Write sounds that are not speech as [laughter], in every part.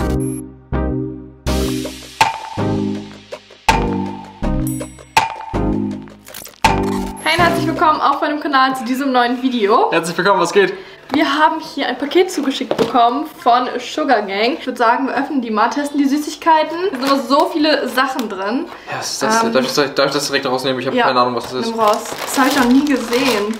Hey und herzlich willkommen auf meinem Kanal zu diesem neuen Video. Herzlich willkommen, was geht? Wir haben hier ein Paket zugeschickt bekommen von Sugar Gang. Ich würde sagen, wir öffnen die mal, testen die Süßigkeiten. Da sind aber so viele Sachen drin. Ja, ist das? Ähm, darf, ich das darf ich das direkt rausnehmen? Ich habe Ja, keine Ahnung, was das ist. Raus. Das habe ich noch nie gesehen.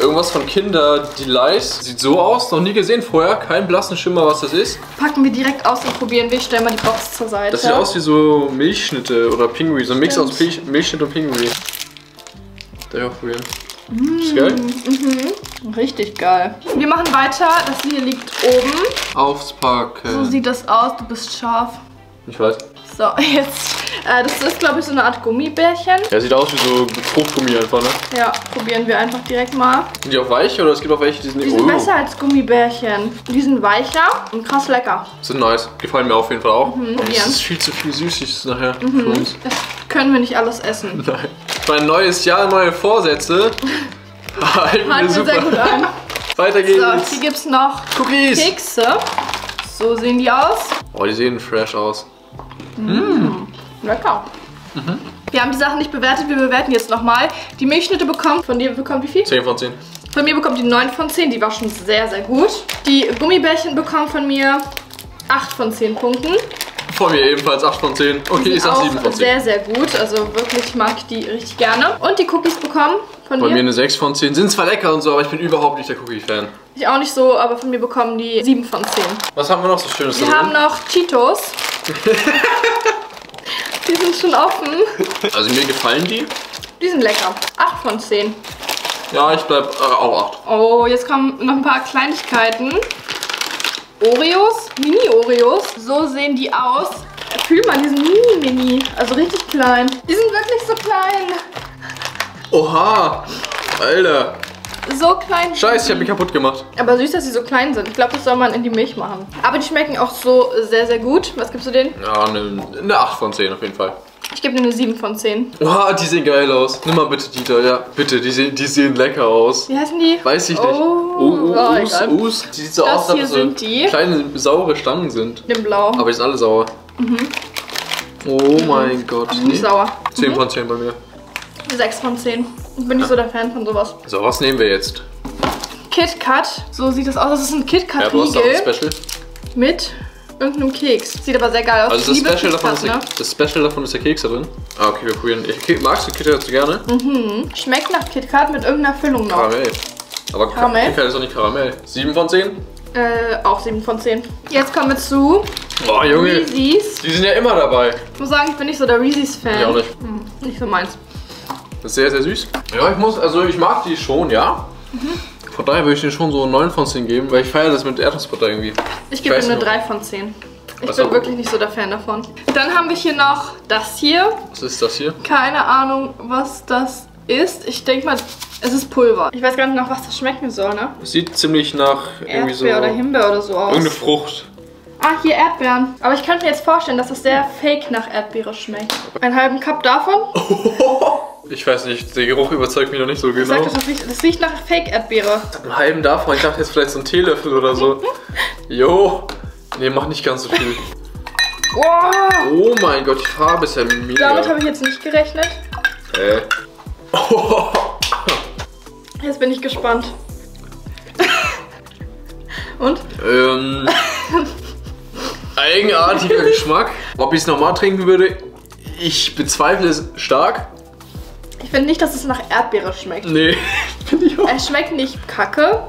Irgendwas von Kinder Delight. Sieht so aus, noch nie gesehen vorher. Kein blassen Schimmer, was das ist. Packen wir direkt aus und probieren. Wir stellen mal die Box zur Seite. Das sieht aus wie so Milchschnitte oder Pinguin. So ein Mix aus Milch, Milchschnitt und Pinguin. Darf ich auch probieren? Mm. Ist geil? Richtig geil. Wir machen weiter. Das hier liegt oben. Aufpacken. So sieht das aus. Du bist scharf. ich weiß. So, [laughs] jetzt. Äh, das ist, glaube ich, so eine Art Gummibärchen. Ja, sieht aus wie so Fruchtgummi einfach, ne? Ja, probieren wir einfach direkt mal. Sind die auch weich oder es gibt auch welche, die sind Die sind oh, besser als Gummibärchen. Die sind weicher und krass lecker. Sind nice. Gefallen mir auf jeden Fall auch. Aber probieren. es ist viel zu viel Süßes nachher für uns. Das können wir nicht alles essen. [laughs] Nein. Mein neues Jahr, neue Vorsätze. [laughs] Halten wir super. sehr gut an. Weiter So, geht's. hier gibt es noch Cookies. Kekse. So sehen die aus. Oh, die sehen fresh aus. Lecker. Wir haben die Sachen nicht bewertet, wir bewerten jetzt nochmal. Die Milchschnitte bekommt, von dir bekommt wie viel? 10 von 10. Von mir bekommt die 9 von 10, die war schon sehr, sehr gut. Die Gummibärchen bekommen von mir 8 von 10 Punkten. Von mir ebenfalls 8 von 10. Okay, ich sag auch 7 von 10. sehr, sehr gut. Also wirklich mag ich die richtig gerne. Und die Cookies bekommen von Bei mir. mir eine 6 von 10. Sind zwar lecker und so, aber ich bin überhaupt nicht der Cookie-Fan. Ich auch nicht so, aber von mir bekommen die 7 von 10. Was haben wir noch so Schönes Wir haben noch Cheetos. [laughs] die sind schon offen. Also mir gefallen die. Die sind lecker. 8 von 10. Ja, ich bleib äh, auch 8. Oh, jetzt kommen noch ein paar Kleinigkeiten. Oreos, Mini-Oreos. So sehen die aus. Fühl mal, die sind mini-mini. Also richtig klein. Die sind wirklich so klein. Oha! Alter. So klein. sind Scheiße, ich die. hab mich kaputt gemacht. Aber süß, dass sie so klein sind. Ich glaube, das soll man in die Milch machen. Aber die schmecken auch so sehr, sehr gut. Was gibst du denen? Ja, eine, eine 8 von 10 auf jeden Fall. Ich gebe denen eine 7 von 10. Oha, die sehen geil aus. Nimm mal bitte Dieter, ja. Bitte, die sehen, die sehen lecker aus. Wie heißen die? Weiß ich nicht. Oh, oh, ja, Us. Us. Die sieht so Das aus, als ob so die. kleine saure Stangen sind. Den Blau. Aber die sind alle sauer. Oh mein Gott. Mhm. Nicht sauer. 10 von 10 bei mir. 6 von 10. Ich bin nicht so der Fan von sowas. So, was nehmen wir jetzt? KitKat. So sieht das aus. Das ist ein Ja, hast auch KitKat-Riegel ein Special. mit irgendeinem Keks. Sieht aber sehr geil aus. Also das Special, davon ist der, ne? das Special davon ist der Keks da drin. Ah, okay, wir probieren. Ich, magst du KitKat so gerne? Schmeckt nach KitKat mit irgendeiner Füllung noch. Karamell. Aber Ka- Karamell? KitKat ist doch nicht Karamell. 7 von 10? Äh, auch 7 von 10. Jetzt kommen wir zu Boah, Junge. Reese's. Die sind ja immer dabei. Ich muss sagen, ich bin nicht so der Reese's-Fan. Ich auch nicht. Hm, nicht so meins. Das ist sehr, sehr süß. Ja, ich muss, also ich mag die schon, ja. Von daher würde ich denen schon so 9 von 10 geben, weil ich feiere das mit Erdnussbutter irgendwie. Ich gebe ihm eine nicht. 3 von 10. Ich bin wirklich nicht so der Fan davon. Dann haben wir hier noch das hier. Was ist das hier? Keine Ahnung, was das ist. Ich denke mal, es ist Pulver. Ich weiß gar nicht, nach was das schmecken soll, ne? Es sieht ziemlich nach irgendwie so. Erdbeer oder Himbeer oder so aus. Irgendeine Frucht. Ah, hier Erdbeeren. Aber ich könnte mir jetzt vorstellen, dass das sehr fake nach Erdbeere schmeckt. Einen halben Cup davon. [laughs] Ich weiß nicht, der Geruch überzeugt mich noch nicht so Ich genau. sag, das riecht, das riecht nach Fake-Erdbeere. Einen halben davon, ich dachte jetzt vielleicht so ein Teelöffel oder so. [laughs] Jo. Nee, mach nicht ganz so viel. Wow. Oh mein Gott, die Farbe ist ja mega. Damit habe ich jetzt nicht gerechnet. äh. [laughs] Jetzt bin ich gespannt. [laughs] Und? Ähm, eigenartiger Geschmack. Ob ich es nochmal trinken würde, ich bezweifle es stark. Ich finde nicht, dass es nach Erdbeere schmeckt. Nee, [laughs] finde ich auch. Es schmeckt nicht kacke.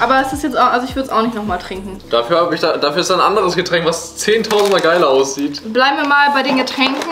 Aber es ist jetzt auch, also ich würde es auch nicht nochmal trinken. Dafür, hab ich da, dafür ist ein anderes Getränk, was 10.000 Mal geiler aussieht. Bleiben wir mal bei den Getränken.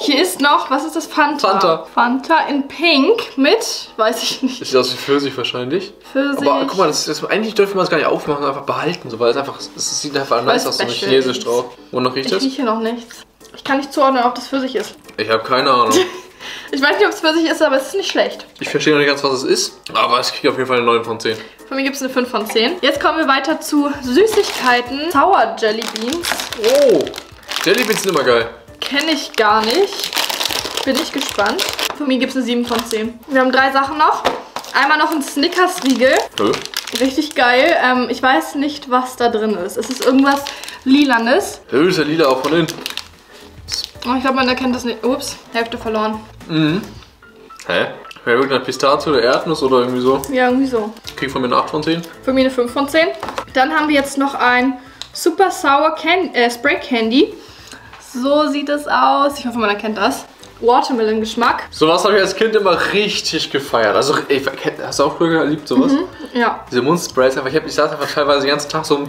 Hier ist noch, was ist das? Fanta. Fanta. Fanta in Pink mit, weiß ich nicht, Das sieht aus wie Pfirsich wahrscheinlich. Pfirsich. Aber guck mal, das, das, eigentlich dürfen wir es gar nicht aufmachen, einfach behalten, so, weil es einfach, es sieht einfach nice aus, so special chinesisch drauf. Und noch riecht ich das? rieche noch nichts. Ich kann nicht zuordnen, ob das Pfirsich ist. Ich habe keine Ahnung. [laughs] Ich weiß nicht, ob es Pfirsich ist, aber es ist nicht schlecht. Ich verstehe noch nicht ganz, was es ist, aber es kriegt auf jeden Fall eine 9 von 10. Von mir gibt es eine 5 von 10. Jetzt kommen wir weiter zu Süßigkeiten. Sour Jelly Beans. Oh, Jellybeans sind immer geil. Kenne ich gar nicht. Bin ich gespannt. Von mir gibt es eine 7 von 10. Wir haben drei Sachen noch. Einmal noch ein Snickers-Riegel. Hä? Richtig geil. Ähm, ich weiß nicht, was da drin ist. Es ist irgendwas lilanes. Höhe ist ja lila auch von innen. Oh, ich glaube, man erkennt das nicht. Ups, Hälfte verloren. Hä? Wer wirkt nach Pistazie oder Erdnuss oder irgendwie so? Ja, irgendwie so. Krieg von mir eine 8 von 10. Für mich eine 5 von 10. Dann haben wir jetzt noch ein Super Sour Can äh, Spray Candy. So sieht es aus. Ich hoffe, man erkennt das. Watermelon Geschmack. Sowas habe ich als Kind immer richtig gefeiert. Also, ich, hast du auch früher geliebt sowas? Ja, Diese Mundsprays, aber ich, hab, ich saß einfach teilweise den ganzen Tag so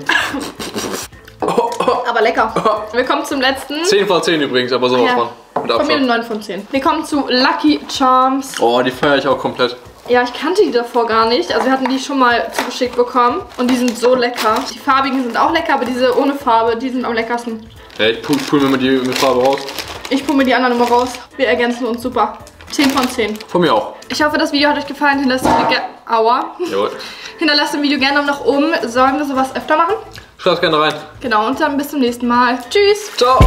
[laughs] [laughs] aber lecker. [laughs] Wir kommen zum letzten. 10 von 10 übrigens, aber sowas Ja. von. Mit Von mir eine Abstand. 9 von 10. Wir kommen zu Lucky Charms. Oh, die feiere ich auch komplett. Ja, ich kannte die davor gar nicht. Also wir hatten die schon mal zugeschickt bekommen. Und die sind so lecker. Die farbigen sind auch lecker, aber diese ohne Farbe, die sind am leckersten. Ja, ich pull, pull mir mal die mit Farbe raus. Ich pumpe mir die anderen immer raus. Wir ergänzen uns super. 10 von 10. Von mir auch. Ich hoffe, das Video hat euch gefallen. Hinterlasst, ge- Aua. Jawohl. Hinterlasst dem Video gerne noch oben. Sollen wir sowas öfter machen? Schreib's gerne rein. Genau, und dann bis zum nächsten Mal. Tschüss. Ciao.